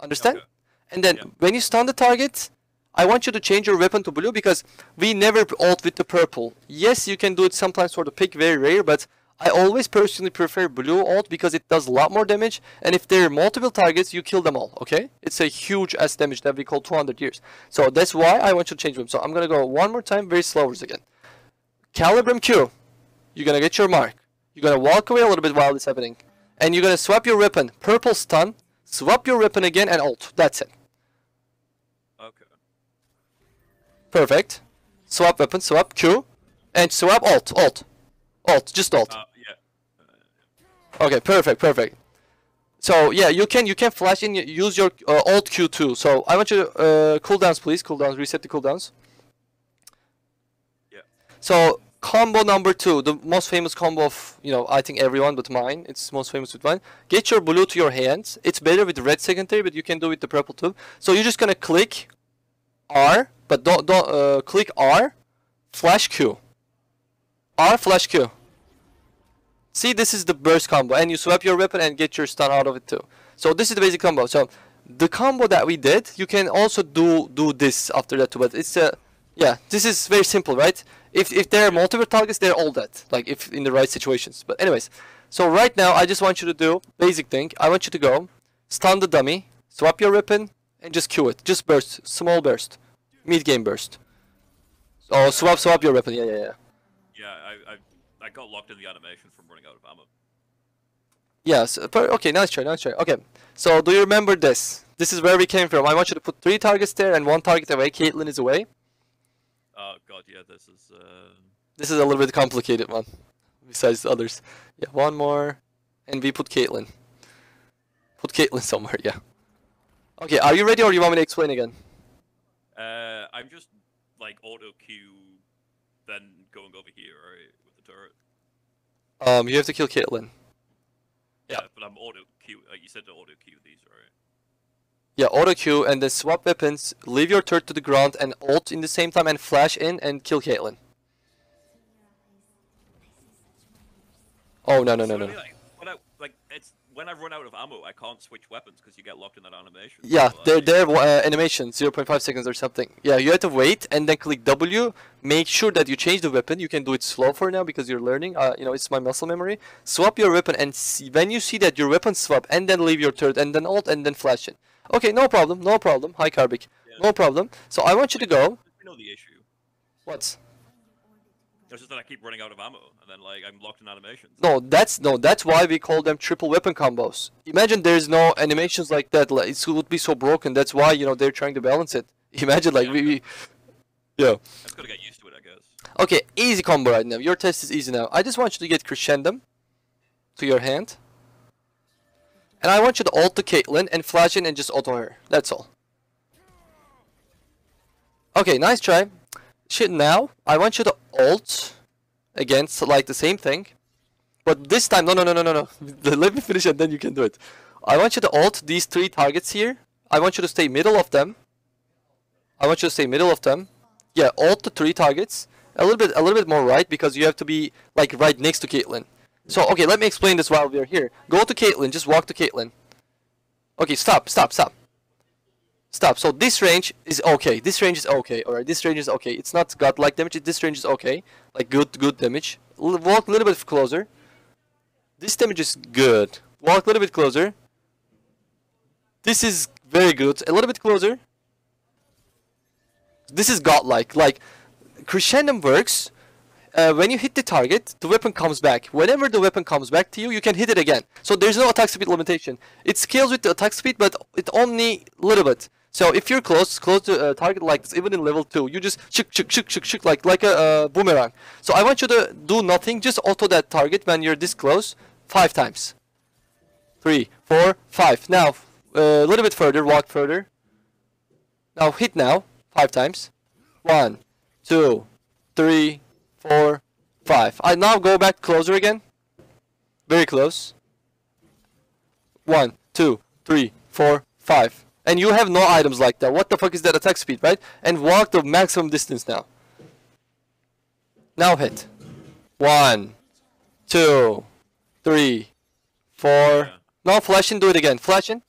Understand? Okay. And then Yeah. when you stun the target, I want you to change your weapon to blue because we never ult with the purple. Yes, you can do it sometimes for the pick, very rare, but I always personally prefer blue ult because it does a lot more damage. And if there are multiple targets, you kill them all. Okay? It's a huge ass damage that we call 200 years. So that's why I want you to change them. So I'm gonna go one more time, very slow again. Calibrum Q. You're gonna get your mark. You're gonna walk away a little bit while it's happening. And you're gonna swap your weapon. Purple stun. Swap your weapon again and ult. That's it. okay. Perfect. Swap weapon, swap Q. And swap ult, ult. Ult, just ult. Uh, yeah. Okay, perfect, perfect. So yeah, you can you can flash in. Use your uh, Alt Q too. So I want you to uh, cooldowns, please. Cooldowns. Reset the cooldowns. Yeah. So combo number two, the most famous combo of you know I think everyone but mine. It's most famous with mine. Get your blue to your hands. It's better with red secondary, but you can do it with the purple too. So you're just gonna click R, but don't don't uh, click R, flash Q. R flash Q. See, this is the burst combo, and you swap your weapon and get your stun out of it too. So this is the basic combo. So the combo that we did, you can also do do this after that too. But it's a yeah, this is very simple, right? If if there are multiple targets, they're all dead. Like if in the right situations. But anyways, so right now I just want you to do basic thing. I want you to go stun the dummy, swap your weapon, and just Q it. Just burst, small burst, mid game burst. Oh, swap swap your weapon. Yeah, yeah, yeah. Yeah, I, I I got locked in the animation from running out of ammo. Yes. Uh, per- Okay, nice try, nice try. Okay, so do you remember this? This is where we came from. I want you to put three targets there and one target away. Caitlyn is away. Oh god, yeah, this is uh This is a little bit complicated one, besides the others. Yeah, one more, and we put Caitlyn. Put Caitlyn [LAUGHS] somewhere, yeah. Okay, are you ready or do you want me to explain again? uh I'm just like auto Q then going over here, right, with the turret. Um, you have to kill Caitlyn. Yeah, Yeah. but I'm auto Q like you said to auto Q these, right? Yeah, auto Q and then swap weapons, leave your turret to the ground and ult in the same time and flash in and kill Caitlyn. Oh no no no no. Like, when I like it's when I run out of ammo, I can't switch weapons because you get locked in that animation. Yeah, So, they're like, uh, animation 0.5 seconds or something. Yeah, you have to wait and then click W. Make sure that you change the weapon. You can do it slow for now because you're learning. Uh, you know, it's my muscle memory. Swap your weapon and see, when you see that your weapon swap and then leave your turret and then alt and then flash it. Okay, no problem, no problem. Hi Karbik, Yeah. no problem. So I want you to go. I know the issue. What? It's just that I keep running out of ammo, and then like I'm locked in animations. No, that's no. That's why we call them triple weapon combos. Imagine there's no animations like that. Like, it would be so broken. That's why you know they're trying to balance it. [LAUGHS] Imagine like we, we yeah. I just gotta get used to it, I guess. Okay, easy combo right now. Your test is easy now. I just want you to get Crescendum to your hand. And I want you to ult the Caitlyn and flash in and just auto her. That's all. Okay, nice try. Shit, now I want you to ult against like the same thing. But this time, no, no, no, no, no, no. [LAUGHS] Let me finish and then you can do it. I want you to ult these three targets here. I want you to stay middle of them. I want you to stay middle of them. Yeah, ult the three targets. A little bit, a little bit more right because you have to be like right next to Caitlyn. So okay, let me explain this while we are here. Go to Caitlyn. Just walk to Caitlyn. Okay, stop, stop, stop. Stop. So this range is okay. This range is okay. Alright, this range is okay. It's not godlike damage. This range is okay. Like good, good damage. L- walk a little bit closer. This damage is good. Walk a little bit closer. This is very good. A little bit closer. This is godlike. Like, Crescendum works. Uh, when you hit the target, the weapon comes back. Whenever the weapon comes back to you, you can hit it again. So there's no attack speed limitation. It scales with the attack speed, but it only a little bit. So if you're close, close to a target like this, even in level two, you just shook, shook, shook, shook, shook, like like a uh, boomerang. So I want you to do nothing. Just auto that target when you're this close, five times. Three, four, five. Now a little bit further, walk further. Now hit now, five times. One, two, three, four, five. I now go back closer again. Very close. One, two, three, four, five. And you have no items like that. What the fuck is that attack speed, right? And walk the maximum distance now. Now hit. One, two, three, four. Now flash in, do it again. Flash in.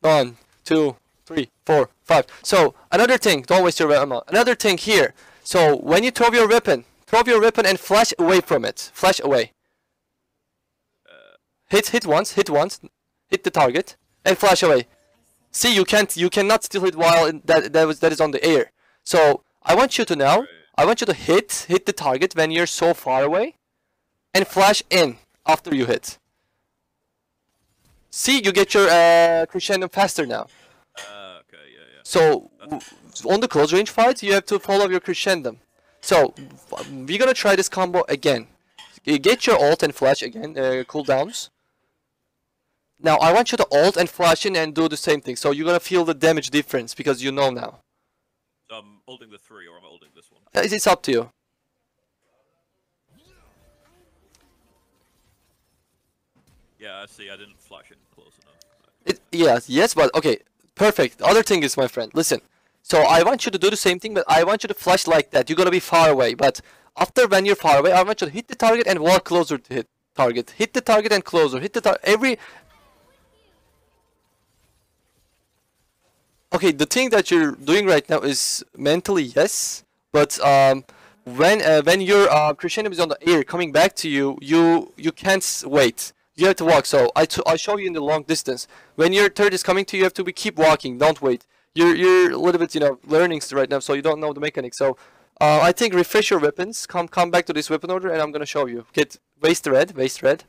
One, two, three, four, five. So another thing, don't waste your ammo. Another thing here. So when you throw your weapon, throw your weapon and flash away from it. Flash away. Hit, hit once, hit once, hit the target, and flash away. See, you can't, you cannot still hit while in, that that was that is on the air. So I want you to now, Right. I want you to hit, hit the target when you're so far away, and flash in after you hit. See, you get your uh, crescendo faster now. Uh, okay, yeah, yeah. So w- on the close range fights, you have to follow your crescendo. So we're gonna try this combo again. Get your ult and flash again, uh, cooldowns. Now I want you to alt and flash in and do the same thing. So you're gonna feel the damage difference because you know now. So I'm holding the three, or I'm holding this one. Uh, It's it's up to you. Yeah, I see. I didn't flash in close enough. It, yes, yes, but okay, perfect. The other thing is, my friend, listen. So I want you to do the same thing, but I want you to flash like that. You're gonna be far away, but after when you're far away, I want you to hit the target and walk closer to hit target. Hit the target and closer. Hit the target. Every. Okay, the thing that you're doing right now is mentally yes, but um, when uh, when your uh, crescendo is on the air coming back to you, you you can't wait. You have to walk. So I I show you in the long distance. When your third is coming to you, you have to be keep walking. Don't wait. You're you're a little bit you know learning right now, so you don't know the mechanics. So uh, I think refresh your weapons. Come come back to this weapon order, and I'm gonna show you. Get waste red, waste red.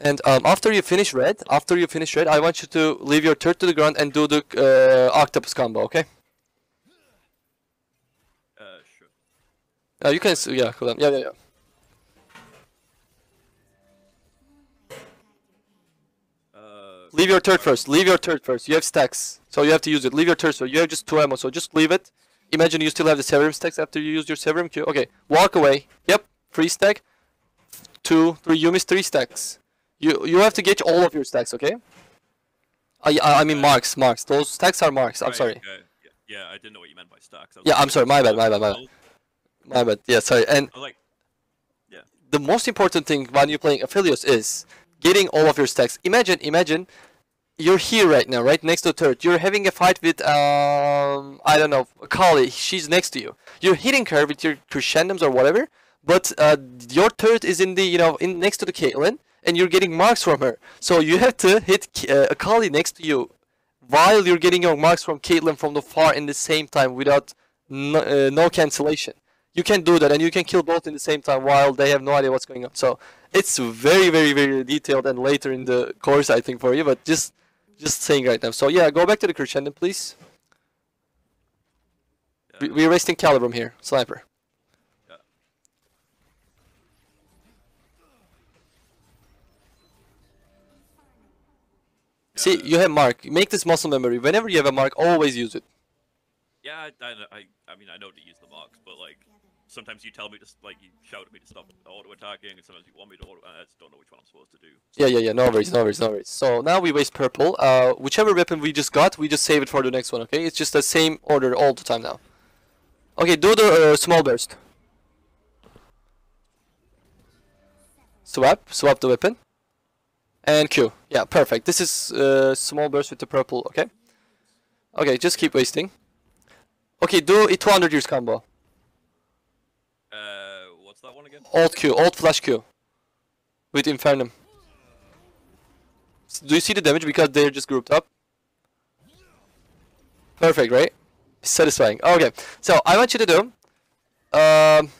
And um, after you finish red, after you finish red, I want you to leave your third to the ground and do the uh, octopus combo. Okay? Uh, sure. Uh, you can yeah, cool. Yeah, yeah, yeah. Leave your third first. Leave your third first. You have stacks, so you have to use it. Leave your third. So you have just two ammo. So just leave it. Imagine you still have the severum stacks after you use your severum Q. Okay, walk away. Yep, three stack. Two, three. You missed three stacks. You you have to get all of your stacks. Okay. I I I mean marks, marks. Those stacks are marks. I'm right, sorry. okay. Yeah, yeah, I didn't know what you meant by stacks. Yeah, I'm sorry. Uh, my bad. My bad. My bad. My bad. Yeah, sorry. And like, the most important thing when you're playing Aphelios is getting all of your stacks. Imagine, imagine, you're here right now, right next to Turret. You're having a fight with, um, I don't know, Akali. She's next to you. You're hitting her with your crescendos or whatever, but uh, your turret is in the, you know, in next to the Caitlyn, and you're getting marks from her. So you have to hit uh, Akali next to you while you're getting your marks from Caitlyn from the far in the same time without no, uh, no cancellation. You can do that, and you can kill both in the same time while they have no idea what's going on. So it's very, very, very detailed, and later in the course, I think for you. But just, just saying right now. So yeah, go back to the crescendo, please. Yeah, We're wasting calibrum here, sniper. yeah. See, you have mark. Make this muscle memory. Whenever you have a mark, always use it. Yeah, I, I, I, I mean, I know to use the marks, but like, sometimes you tell me to, like, you shout at me to stop auto attacking, and sometimes you want me to auto, I just don't know which one I'm supposed to do. Yeah, yeah, yeah. No worries, no worries, no worries. So now we waste purple. Uh, whichever weapon we just got, we just save it for the next one. Okay? It's just the same order all the time now. Okay, do the uh, small burst. Swap, swap the weapon. And Q. Yeah, perfect. This is uh, small burst with the purple. Okay. Okay, just keep wasting. Okay, do a 200 years combo. That one again? Alt Q, Alt Flash Q. With Infernum. Do you see the damage because they're just grouped up? Perfect, right? Satisfying. Okay, so I want you to do. Um,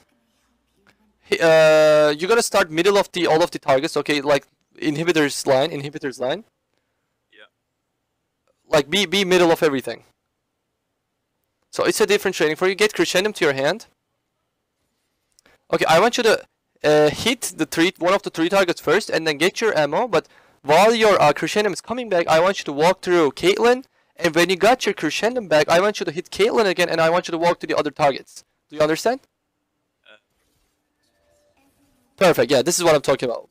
uh, you're gonna start middle of the all of the targets. Okay, like inhibitors line, inhibitors line. Yeah. Like be be middle of everything. So it's a different training for you. Get crescendum to your hand. Okay, I want you to uh, hit the three, one of the three targets first, and then get your ammo. But while your uh, crescendum is coming back, I want you to walk through Caitlyn. And when you got your crescendum back, I want you to hit Caitlyn again, and I want you to walk to the other targets. Do you understand? Perfect. Yeah, this is what I'm talking about.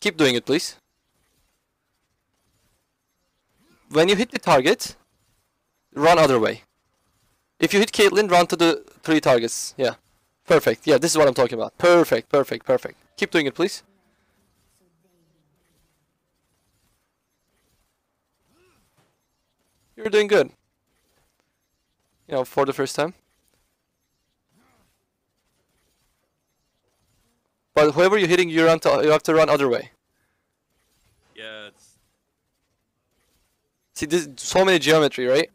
Keep doing it, please. When you hit the target, run other way. If you hit Caitlyn, run to the three targets. Yeah. Perfect. Yeah, this is what I'm talking about. Perfect, perfect, perfect. Keep doing it, please. You're doing good. You know, for the first time. But whoever you're hitting, you run to, you have to run other way. Yeah, it's See, this so many geometry, right?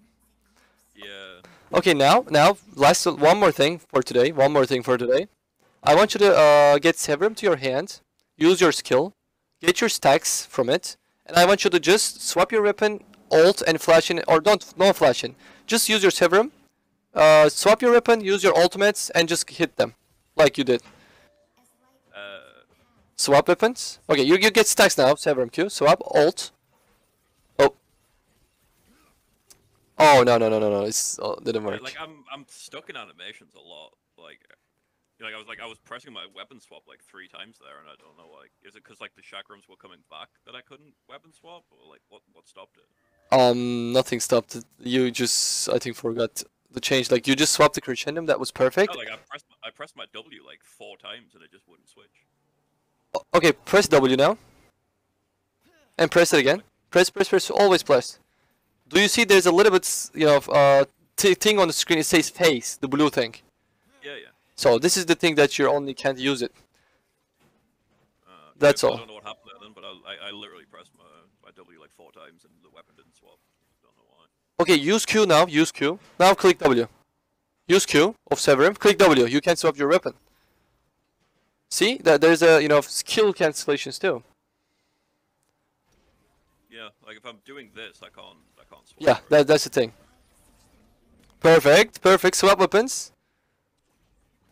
Yeah. Okay, now, now, last one more thing for today. One more thing for today. I want you to uh, get Severum to your hand, use your skill, get your stacks from it, and I want you to just swap your weapon, alt, and flash in, or don't, no flash in. Just use your Severum, Uh, swap your weapon, use your ultimates, and just hit them, like you did. Uh, Swap weapons. Okay, you, you get stacks now. Severum Q. Swap ult. Oh. Oh no no no no no! It's oh, didn't yeah, work. like I'm I'm stuck in animations a lot. Like, like I was like I was pressing my weapon swap like three times there, and I don't know like is it because like the chakrams were coming back that I couldn't weapon swap, or like what what stopped it? Um, nothing stopped it. You just I think forgot the change. Like you just swapped the crescendum. That was perfect. No, like I pressed my, I pressed my W like four times and it just wouldn't switch. Okay, press W now. And press it again. Press, press, press. Always press. Do you see there's a little bit, you know, uh, thing on the screen? It says face, the blue thing. Yeah, yeah. So this is the thing that you only can't use it. Uh, That's I, all. I don't know what happened then, but I, I, I literally pressed my, my W like four times and the weapon didn't swap. Don't know why. Okay, use Q now. Use Q. Now click W. Use Q of Severum. Click W. You can swap your weapon. See that there's a you know skill cancellations too. Yeah, like if I'm doing this, I can't I can't swap. Yeah, that, that's the thing. Perfect, perfect. Swap weapons.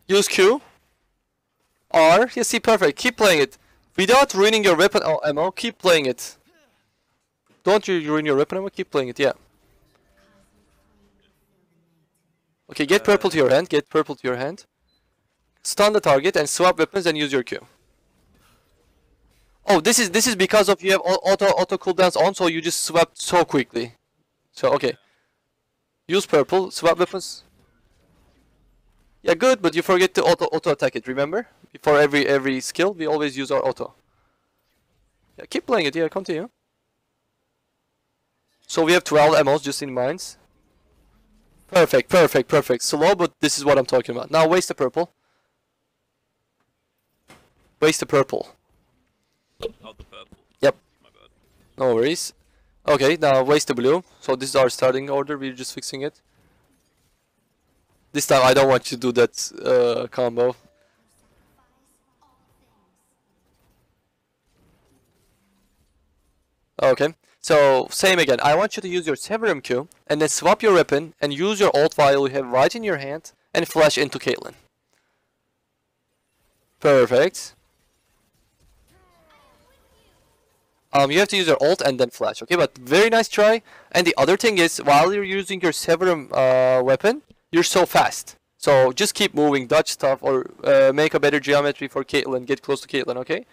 Use Q. R. Yeah, see, perfect. Keep playing it. Without ruining your weapon or ammo, keep playing it. Don't you ruin your weapon ammo, keep playing it, yeah. Okay, get uh, purple to your hand, get purple to your hand. Stun the target and swap weapons and use your Q. Oh, this is this is because of you have auto auto cooldowns on, so you just swap so quickly. So okay. Use purple, swap weapons. Yeah, good, but you forget to auto auto attack it. Remember, before every every skill, we always use our auto. Yeah, keep playing it. Yeah, continue. So we have 12 ammos just in mines. Perfect, perfect, perfect. Slow, but this is what I'm talking about. Now waste the purple. Waste the purple. Not the purple. Yep. No worries. Okay, now waste the blue. So this is our starting order. We're just fixing it. This time I don't want you to do that uh, combo. Okay, so same again. I want you to use your Severum Q and then swap your weapon and use your ult while you have right in your hand and flash into Caitlyn. Perfect. Um, you have to use your alt and then flash, okay? But very nice try. And the other thing is, while you're using your Severum uh, weapon, you're so fast. So just keep moving, dodge stuff, or uh, make a better geometry for Caitlyn. Get close to Caitlyn, okay?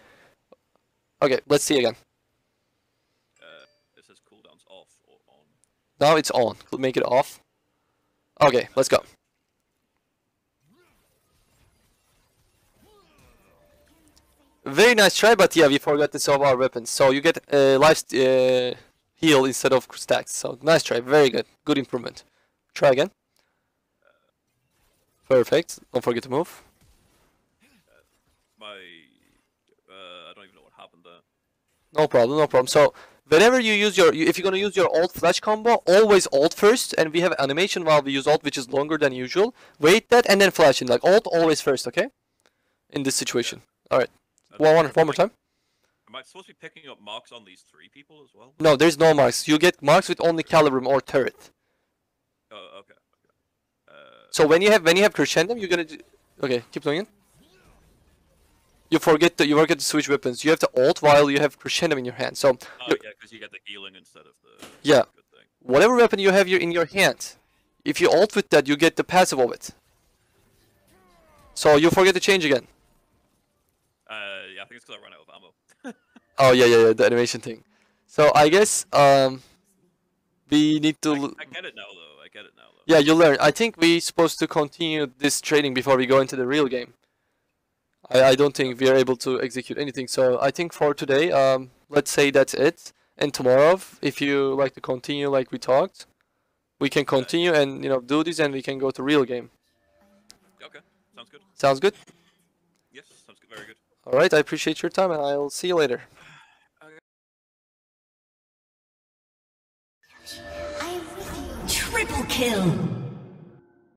Okay, let's see again. Uh, it says cooldowns off or on. Now it's on. Make it off. Okay, let's go. Very nice try, but yeah, we forgot to solve our weapons. So you get uh, life uh, heal instead of stacks. So nice try, very good, good improvement. Try again. Perfect. Don't forget to move. My, uh, I don't even know what happened there. No problem, no problem. So whenever you use your, if you're gonna use your alt flash combo, always alt first, and we have animation while we use alt, which is longer than usual. Wait that and then flash in. Like alt always first, okay? In this situation. All right. I One, one, more time. Am I supposed to be picking up marks on these three people as well? No, there's no marks. You get marks with only calibrum or turret. Oh, okay. okay. Uh, So when you have when you have crescendum, you're gonna do. Okay, keep doing it. You forget that you forget to switch weapons. You have to alt while you have crescendum in your hand. So oh, you- yeah, because you get the healing instead of the. Yeah. Good thing. whatever weapon you have here in your hand, if you alt with that, you get the passive of it. So you forget to change again. I it's because I ran out of ammo. [LAUGHS] Oh yeah, yeah, yeah, the animation thing. So I guess um, we need to. I get it now, though. I get it now, though. Yeah, you learn. I think we're supposed to continue this training before we go into the real game. I, I don't think we are able to execute anything. So I think for today, um, let's say that's it. And tomorrow, if you like to continue like we talked, we can continue and you know do this, and we can go to real game. Okay, sounds good. Sounds good. Yes, sounds good. Very good. All right. I appreciate your time, and I'll see you later. Triple kill.